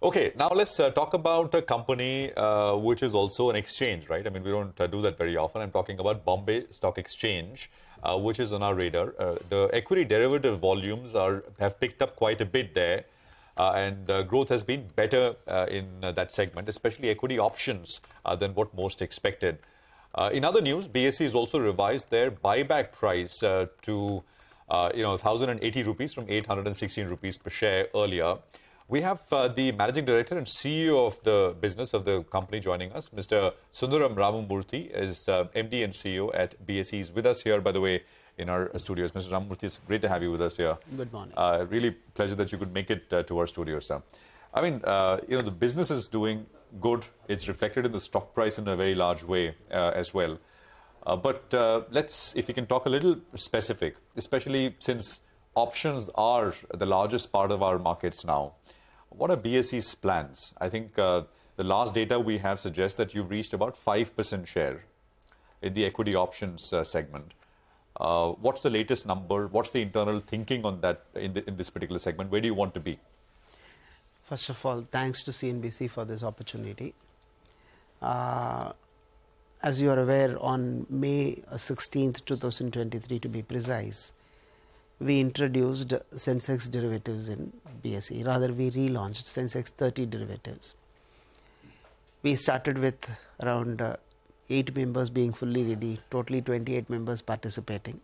Okay, now let's uh, talk about a company uh, which is also an exchange, right? I mean, we don't uh, do that very often. I'm talking about Bombay Stock Exchange, uh, which is on our radar. Uh, the equity derivative volumes are have picked up quite a bit there, uh, and growth has been better in that segment, especially equity options, than what most expected. in other news, BSE has also revised their buyback price to, you know, 1,080 rupees from 816 rupees per share earlier. We have uh, the managing director and CEO of the business of the company joining us, Mr. Sundararaman Ramamurthy, is uh, MD and CEO at BSE. is with us here, by the way, in our studios. Mr. Ramamurthy, it's great to have you with us here. Good morning. Uh, really pleasure that you could make it uh, to our studios, sir. I mean, uh, you know, the business is doing good. It's reflected in the stock price in a very large way uh, as well. but let's, if you can talk a little specific, especially since options are the largest part of our markets now. What are BSE's plans? I think uh, the last data we have suggests that you've reached about 5% share in the equity options uh, segment. Uh, what's the latest number? What's the internal thinking on that in, the, in, this particular segment? Where do you want to be? First of all, thanks to CNBC for this opportunity. Uh, as you are aware, on May 16th, 2023, to be precise, we introduced Sensex derivatives in BSE. Rather, we relaunched Sensex 30 derivatives. We started with around uh, 8 members being fully ready, totally 28 members participating.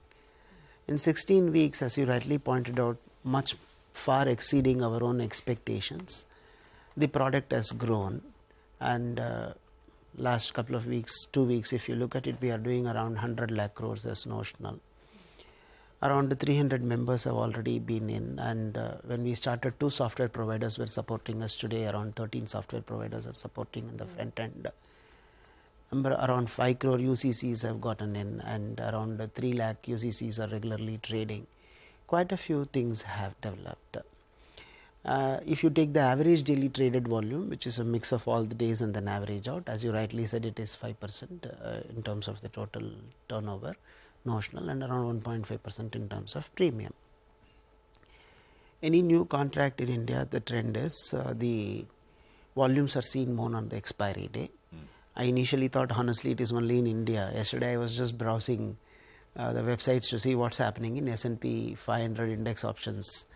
In 16 weeks, as you rightly pointed out, much far exceeding our own expectations, the product has grown. And uh, last couple of weeks, two weeks, if you look at it, we are doing around 100 lakh crores as notional around 300 members have already been in and uh, when we started two software providers were supporting us. Today around 13 software providers are supporting in the front end. Number around 5 crore UCCs have gotten in and around 3 lakh UCCs are regularly trading. Quite a few things have developed. Uh, if you take the average daily traded volume, which is a mix of all the days and then average out, as you rightly said, it is 5% uh, in terms of the total turnover notional and around 1.5% in terms of premium. Any new contract in India, the trend is uh, the volumes are seen more on the expiry day. Mm. I initially thought honestly it is only in India. Yesterday I was just browsing uh, the websites to see what's happening in S&P 500 index options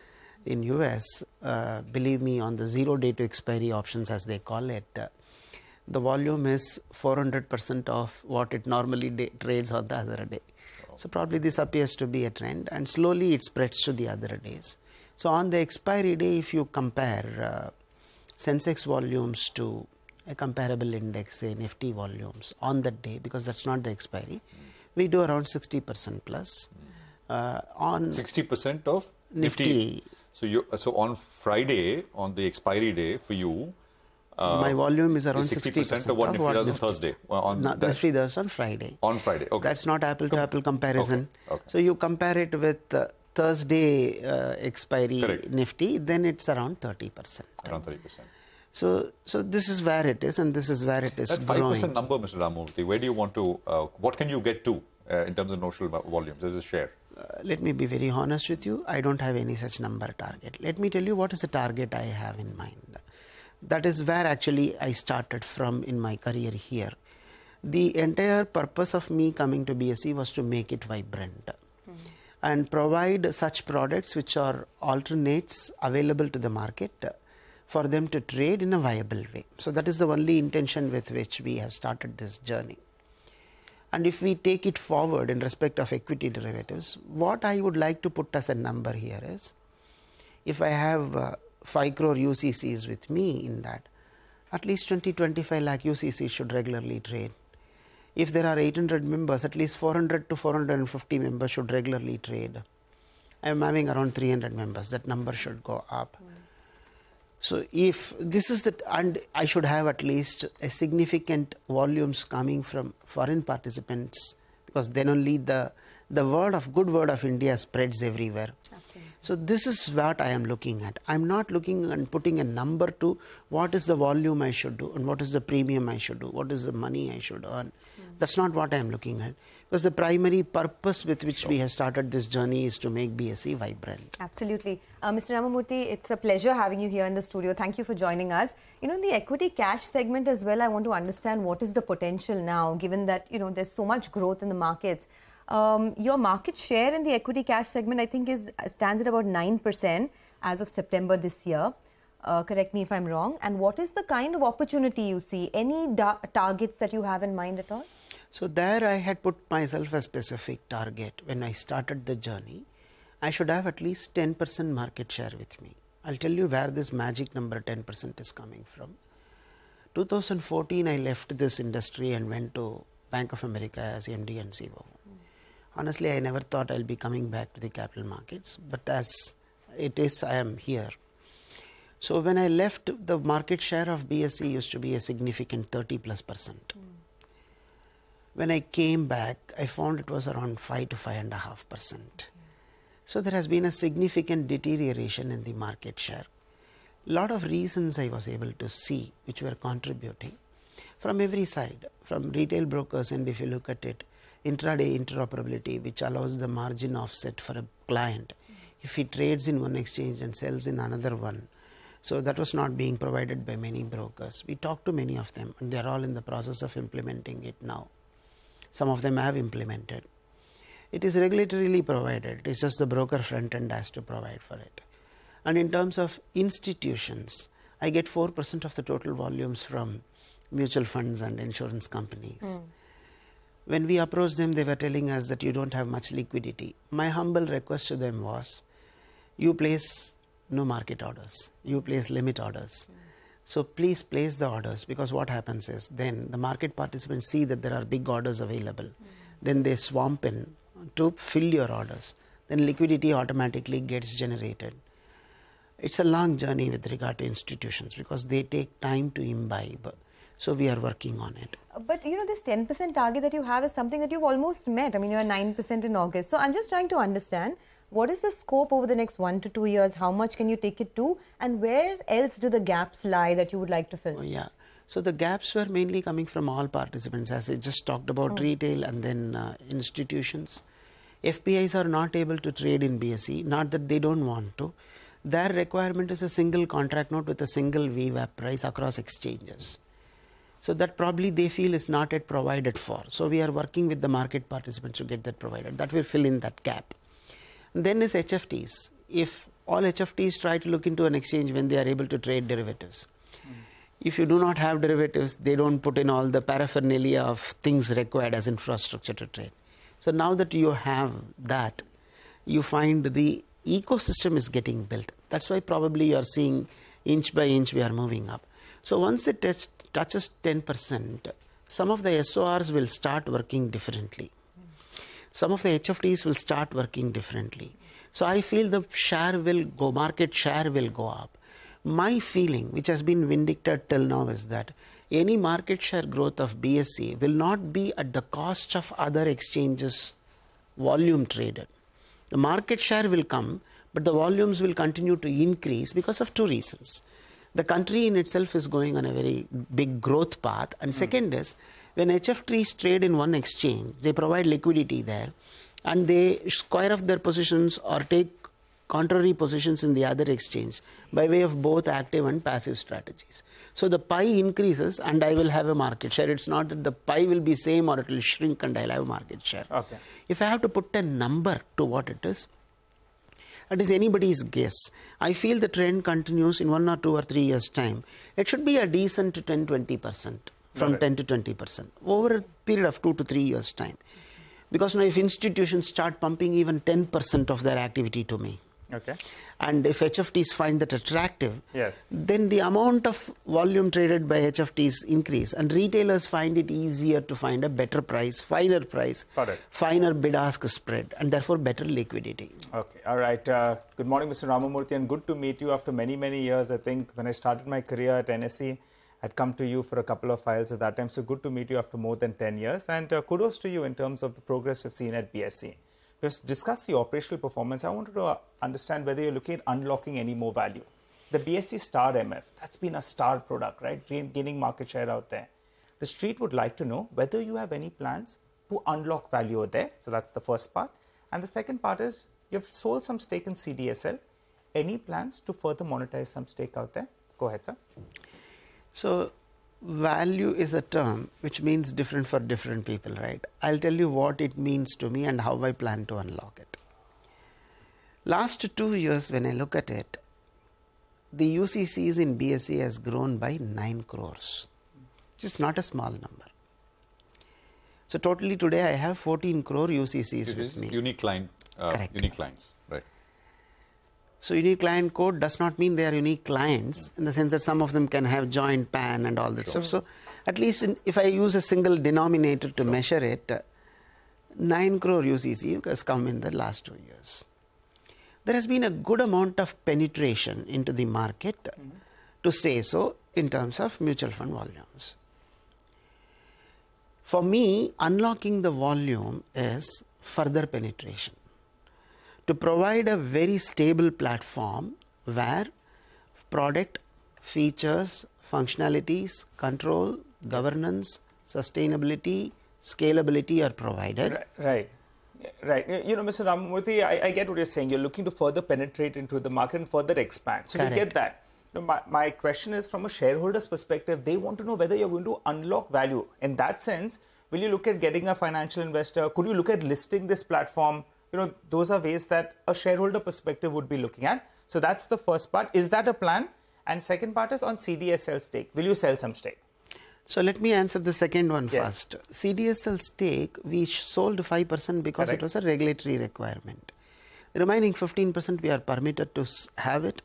in US. Uh, believe me, on the zero day to expiry options as they call it, uh, the volume is 400% of what it normally trades on the other day. So probably this appears to be a trend and slowly it spreads to the other days. So on the expiry day, if you compare uh, Sensex volumes to a comparable index, say Nifty volumes on that day, because that's not the expiry, we do around 60% plus. Uh, on 60% of Nifty. Nifty. So you so on Friday, on the expiry day for you, uh, My volume is around 60 percent of what Nifty does on Thursday. on Nifty does on Friday. On Friday, okay. That's not apple to apple comparison. Okay. okay. So you compare it with uh, Thursday uh, expiry Correct. Nifty, then it's around 30 percent. Around 30 percent. So, so this is where it is, and this is where it is that five percent number, Mr. Ramamurthy. Where do you want to? Uh, what can you get to uh, in terms of notional volumes as a share? Uh, let me be very honest with you. I don't have any such number target. Let me tell you what is the target I have in mind that is where actually I started from in my career here. The entire purpose of me coming to BSE was to make it vibrant mm. and provide such products which are alternates available to the market for them to trade in a viable way. So that is the only intention with which we have started this journey. And if we take it forward in respect of equity derivatives, what I would like to put as a number here is if I have uh, 5 crore UCCs with me in that, at least 20 25 lakh UCCs should regularly trade. If there are 800 members, at least 400 to 450 members should regularly trade. I am having around 300 members, that number should go up. So, if this is the, and I should have at least a significant volumes coming from foreign participants because then only the the word of good word of India spreads everywhere. So this is what I am looking at. I'm not looking and putting a number to what is the volume I should do and what is the premium I should do, what is the money I should earn. That's not what I am looking at. Because the primary purpose with which we have started this journey is to make BSE vibrant. Absolutely. Uh, Mr. Ramamurthy, it's a pleasure having you here in the studio. Thank you for joining us. You know, in the equity cash segment as well, I want to understand what is the potential now, given that, you know, there's so much growth in the markets. Um, your market share in the equity cash segment, I think, is stands at about 9% as of September this year. Uh, correct me if I'm wrong. And what is the kind of opportunity you see? Any targets that you have in mind at all? So there I had put myself a specific target when I started the journey. I should have at least 10% market share with me. I'll tell you where this magic number 10% is coming from. 2014 I left this industry and went to Bank of America as MD and COO. Honestly, I never thought I'll be coming back to the capital markets, but as it is, I am here. So when I left, the market share of BSE used to be a significant 30 plus percent. Mm. When I came back, I found it was around 5 to 5.5 percent. So there has been a significant deterioration in the market share. A lot of reasons I was able to see which were contributing from every side, from retail brokers, and if you look at it, intraday interoperability, which allows the margin offset for a client if he trades in one exchange and sells in another one. So that was not being provided by many brokers. We talked to many of them, and they are all in the process of implementing it now. Some of them have implemented. It is regulatorily provided, it is just the broker front end has to provide for it. And in terms of institutions, I get 4% of the total volumes from mutual funds and insurance companies. Mm. When we approached them, they were telling us that you don't have much liquidity. My humble request to them was you place no market orders, you place limit orders. So please place the orders because what happens is then the market participants see that there are big orders available. Mm. Then they swamp in to fill your orders. Then liquidity automatically gets generated. It's a long journey with regard to institutions because they take time to imbibe. So we are working on it. But you know, this 10% target that you have is something that you've almost met. I mean, you're 9% in August. So I'm just trying to understand what is the scope over the next one to two years? How much can you take it to? And where else do the gaps lie that you would like to fill? Oh, yeah. So the gaps were mainly coming from all participants, as I just talked about mm. retail and then uh, institutions. FPIs are not able to trade in BSE, not that they don't want to. Their requirement is a single contract note with a single VWAP price across exchanges. So that probably they feel is not yet provided for. So we are working with the market participants to get that provided. That will fill in that gap. Then is HFTs. If all HFTs try to look into an exchange when they are able to trade derivatives. If you do not have derivatives, they don't put in all the paraphernalia of things required as infrastructure to trade. So now that you have that, you find the ecosystem is getting built. That's why probably you are seeing inch by inch we are moving up. So once it touches 10%, some of the SORs will start working differently some of the HFTs will start working differently. So I feel the share will go, market share will go up. My feeling, which has been vindicated till now, is that any market share growth of BSE will not be at the cost of other exchanges volume traded. The market share will come, but the volumes will continue to increase because of two reasons. The country in itself is going on a very big growth path, and mm. second is when HFTs trade in one exchange, they provide liquidity there and they square off their positions or take contrary positions in the other exchange by way of both active and passive strategies. So the pie increases and I will have a market share. It's not that the pie will be same or it will shrink and I'll have a market share. Okay. If I have to put a number to what it is, it is anybody's guess. I feel the trend continues in one or two or three years' time. It should be a decent 10 20 percent from 10 to 20 percent over a period of two to three years' time. Because now, if institutions start pumping even 10 percent of their activity to me, okay, and if HFTs find that attractive, yes, then the amount of volume traded by HFTs increase, and retailers find it easier to find a better price, finer price, finer bid-ask spread, and therefore better liquidity. Okay, all right. Uh, good morning, Mr. Ramamurthy, and good to meet you after many many years. I think when I started my career at NSE had come to you for a couple of files at that time. So good to meet you after more than 10 years. And uh, kudos to you in terms of the progress you've seen at BSE. We've discussed the operational performance. I wanted to uh, understand whether you're looking at unlocking any more value. The BSE Star MF, that's been a star product, right? Gaining market share out there. The street would like to know whether you have any plans to unlock value there. So that's the first part. And the second part is you've sold some stake in CDSL. Any plans to further monetize some stake out there? Go ahead, sir. So, value is a term which means different for different people, right? I'll tell you what it means to me and how I plan to unlock it. Last two years, when I look at it, the UCCs in BSE has grown by 9 crores, which is not a small number. So, totally today I have 14 crore UCCs It with me. unique client, uh, Correct. unique clients? So unique client code does not mean they are unique clients in the sense that some of them can have joint PAN and all that stuff. So at least in, if I use a single denominator to measure it, uh, 9 crore UCC has come in the last two years. There has been a good amount of penetration into the market uh, to say so in terms of mutual fund volumes. For me, unlocking the volume is further penetration to provide a very stable platform where product, features, functionalities, control, governance, sustainability, scalability are provided. Right. Right. Right. You- know, Mr. Ramamurthy, I, I get what you're saying. You're looking to further penetrate into the market and further expand. So we Correct. get that. You know, my, my question is from a shareholder's perspective, they want to know whether you're going to unlock value. In that sense, will you look at getting a financial investor? Could you look at listing this platform? You know, those are ways that a shareholder perspective would be looking at. So that's the first part. Is that a plan? And second part is on CDSL stake. Will you sell some stake? So let me answer the second one Yes. first. CDSL stake, we sold 5% because Correct. it was a regulatory requirement. The remaining 15% we are permitted to have it,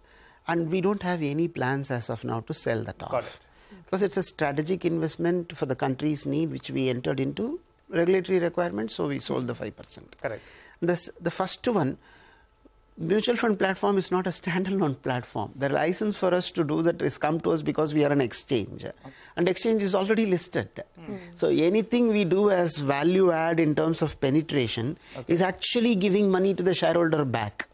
and we don't have any plans as of now to sell that off. It. Because it's a strategic investment for the country's need, which we entered into regulatory requirements, so we sold the 5%. Correct. This, the first one, mutual fund platform is not a standalone platform. The license for us to do that is come to us because we are an exchange, and exchange is already listed. So anything we do as value add in terms of penetration is actually giving money to the shareholder back.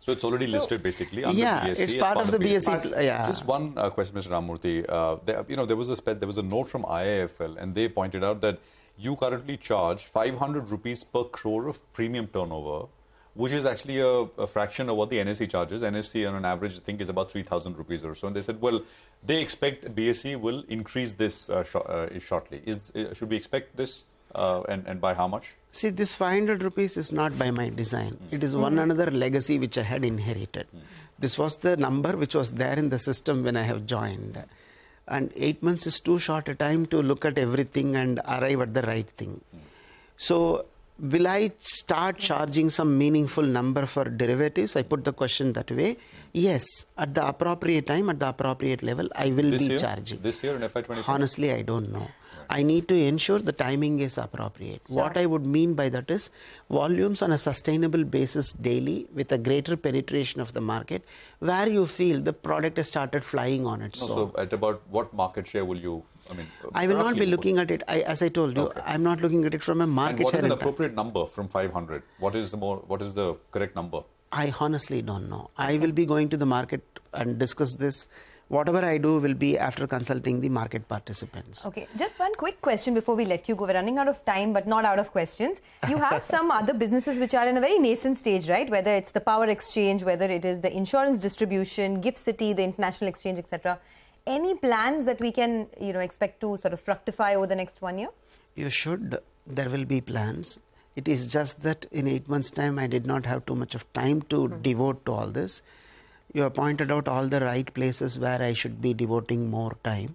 So it's already listed basically under Yeah, BSE. it's as part of the BSE pl- yeah. Just one uh, question, Mr. Ramurthy. Uh, there, you know, there was a spe- there was a note from IIFL, and they pointed out that you currently charge 500 rupees per crore of premium turnover, which is actually a, a fraction of what the NSE charges. NSE on an average, I think, is about 3,000 rupees or so. And they said, well, they expect BSE will increase this uh, sho- uh, shortly. Is uh, should we expect this, uh, and and by how much? See, this 500 rupees is not by my design. It is one another legacy which I had inherited. This was the number which was there in the system when I have joined. And eight months is too short a time to look at everything and arrive at the right thing. So, will I start charging some meaningful number for derivatives? I put the question that way. Yes, at the appropriate time, at the appropriate level, I will This be year? charging. This year in FY24? Honestly, I don't know. I need to ensure the timing is appropriate. What I would mean by that is volumes on a sustainable basis daily with a greater penetration of the market where you feel the product has started flying on its No, own. so at about what market share will you? I mean, I will not be looking at it, I, as I told you, Okay. I'm not looking at it from a And market what is share. an and- appropriate number from 500? What is the more? What is the correct number? I honestly don't know. I will be going to the market and discuss this. Whatever I do will be after consulting the market participants. Okay, just one quick question before we let you go. We're running out of time, but not out of questions. You have some other businesses which are in a very nascent stage, right? Whether it's the power exchange, whether it is the insurance distribution, Gift City, the international exchange, etc. Any plans that we can, you know, expect to sort of fructify over the next one year? You should. There will be plans. It is just that in eight months' time, I did not have too much of time to devote to all this. You have pointed out all the right places where I should be devoting more time.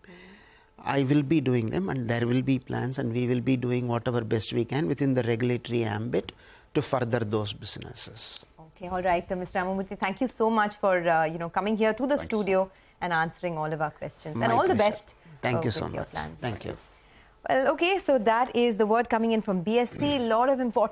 I will be doing them, and there will be plans, and we will be doing whatever best we can within the regulatory ambit to further those businesses. Okay, all right, uh, Mr. Ramamurthy, thank you so much for uh, you know coming here to the Thanks. studio and answering all of our questions. My and all the best. Thank you so much. plans. Thank you. Well, okay, so that is the word coming in from BSE. A lot of important.